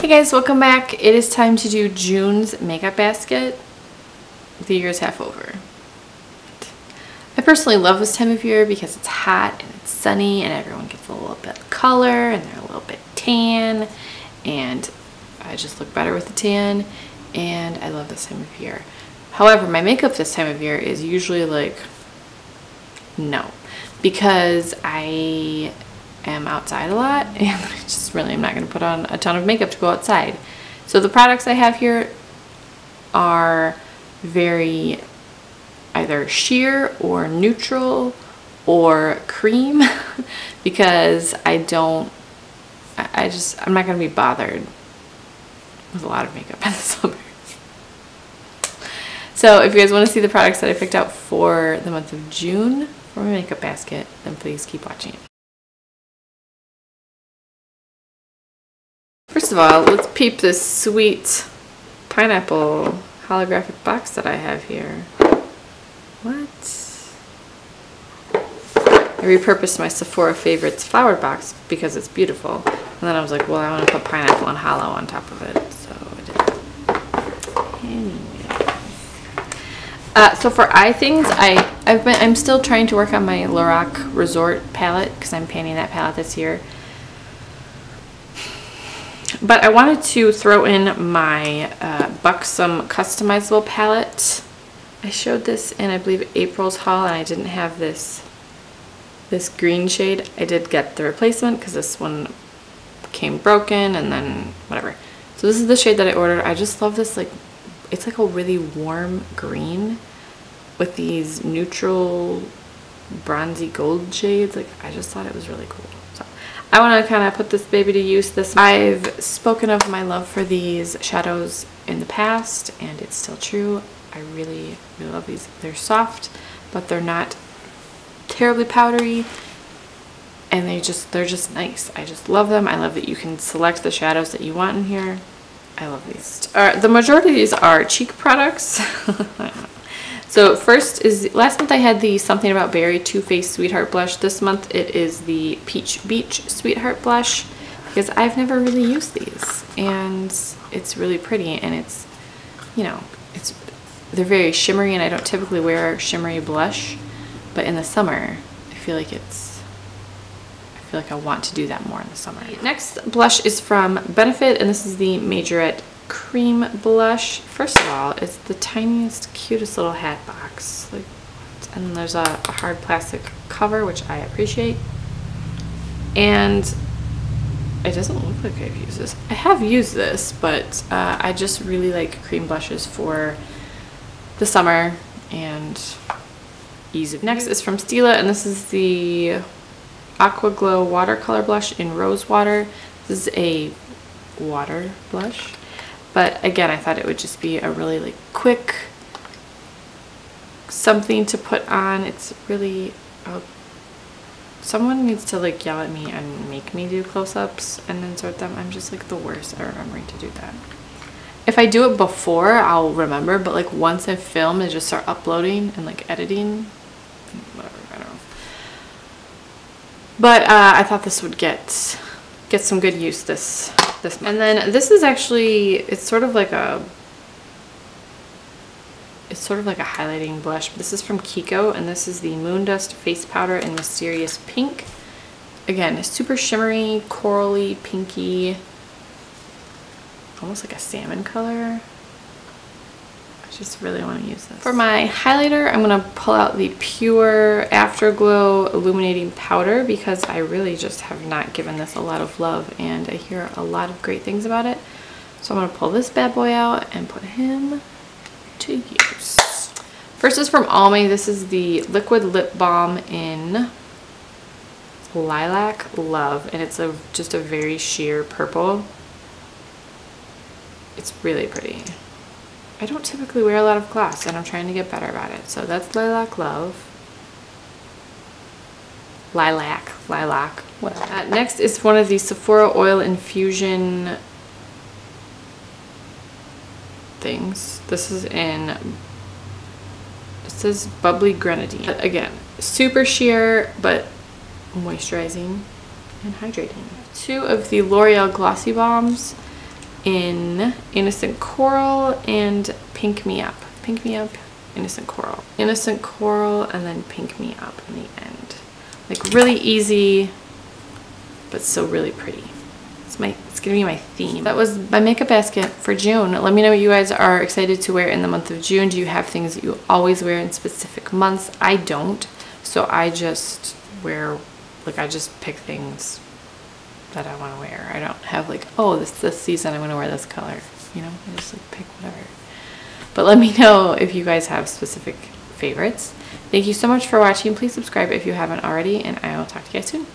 Hey guys, welcome back. It is time to do June's makeup basket. The year is half over. I personally love this time of year because it's hot and it's sunny and everyone gets a little bit of color and they're a little bit tan and I just look better with the tan and I love this time of year. However, my makeup this time of year is usually like no because I am outside a lot and I just really am not going to put on a ton of makeup to go outside. So the products I have here are very either sheer or neutral or cream because I don't, I just, I'm not going to be bothered with a lot of makeup in the summer. So if you guys want to see the products that I picked out for the month of June for my makeup basket, then please keep watching. First of all, let's peep this sweet pineapple holographic box that I have here. What? I repurposed my Sephora Favorites flower box because it's beautiful. And then I was like, well, I want to put pineapple and hollow on top of it. So I did. Anyway. Uh, so for eye things, I, I've been, I'm still trying to work on my Lorac Resort palette because I'm painting that palette this year. But I wanted to throw in my uh, Buxom customizable palette. I showed this in, I believe, April's haul, and I didn't have this this green shade. I did get the replacement because this one came broken and then whatever. So this is the shade that I ordered. I just love this, like, it's like a really warm green with these neutral bronzy gold shades. Like, I just thought it was really cool. I want to kind of put this baby to use this. I've spoken of my love for these shadows in the past and it's still true. I really, really love these. They're soft, but they're not terribly powdery and they just, they're just nice. I just love them. I love that you can select the shadows that you want in here. I love these. Uh, the majority of these are cheek products. So first is, last month I had the Something About Berry Too Faced Sweetheart Blush. This month it is the Peach Beach Sweetheart Blush because I've never really used these and it's really pretty and it's, you know, it's they're very shimmery and I don't typically wear shimmery blush, but in the summer I feel like it's, I feel like I want to do that more in the summer. Next blush is from Benefit and this is the Majorette cream blush. First of all, it's the tiniest, cutest little hat box. Like, and there's a, hard plastic cover, which I appreciate. And it doesn't look like I've used this. I have used this, but uh, I just really like cream blushes for the summer and ease of Next is from Stila, and this is the Aqua Glow Watercolor Blush in Rose Water. This is a water blush. But again, I thought it would just be a really like quick something to put on. It's really, uh, someone needs to like yell at me and make me do close-ups and insert them. I'm just like the worst at remembering to do that. If I do it before, I'll remember, but like once I film, I just start uploading and like editing. Whatever, I don't know. But uh, I thought this would get get some good use this this. And then this is actually, it's sort of like a, it's sort of like a highlighting blush. This is from Kiko and this is the Moon Dust Face Powder in Mysterious Pink. Again, super shimmery, corally, pinky, almost like a salmon color just really want to use this. For my highlighter, I'm going to pull out the PUR Afterglow Illuminating Powder because I really just have not given this a lot of love and I hear a lot of great things about it. So I'm going to pull this bad boy out and put him to use. First is from Almay. This is the Liquid Lip Balm in Lilac Love and it's a just a very sheer purple. It's really pretty. I don't typically wear a lot of gloss and I'm trying to get better about it. So that's Lilac Love. Lilac, lilac, Uh, next is one of these Sephora Oil Infusion things. This is in, this is Bubbly Grenadine. Again, super sheer, but moisturizing and hydrating. Two of the L'Oreal Glossy Balms. In Innocent Coral and Pink Me Up. Pink Me Up, Innocent Coral. Innocent Coral and then Pink Me Up in the end. Like really easy, but still really pretty. It's my, it's gonna be my theme. That was my makeup basket for June. Let me know what you guys are excited to wear in the month of June. Do you have things that you always wear in specific months? I don't. So I just wear, like I just pick things that I want to wear. I don't have like, oh, this this season I'm going to wear this color. You know, I just like pick whatever. But let me know if you guys have specific favorites. Thank you so much for watching. Please subscribe if you haven't already, and I will talk to you guys soon.